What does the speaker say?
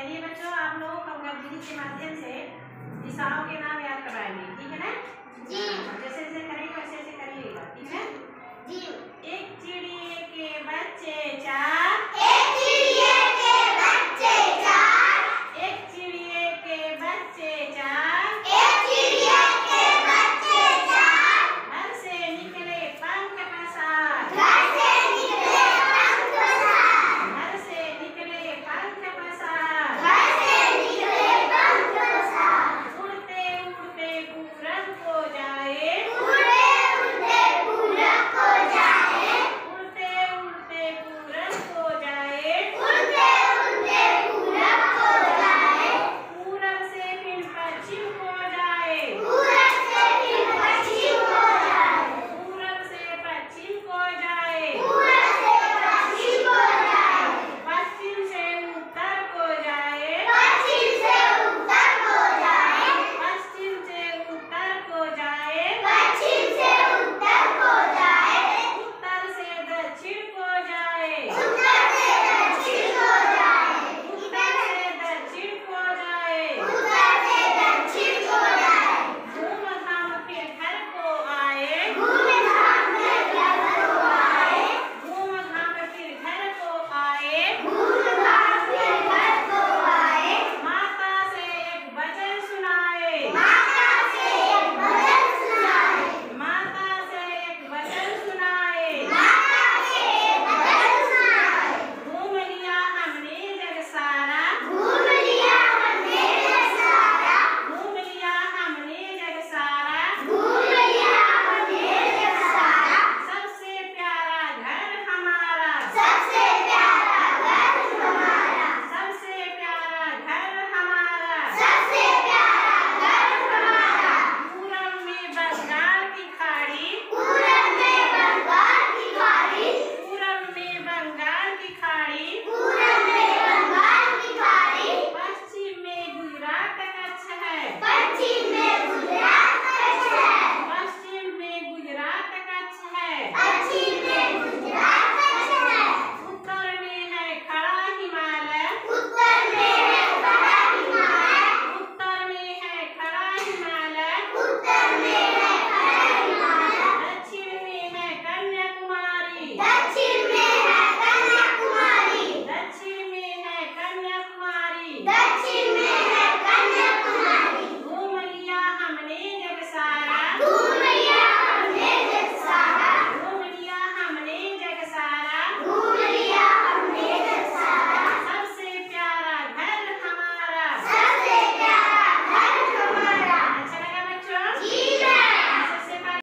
चलिए बच्चों, आप लोगों को हम के माध्यम से दिशाओं के नाम याद करवाएँगे, ठीक है ना?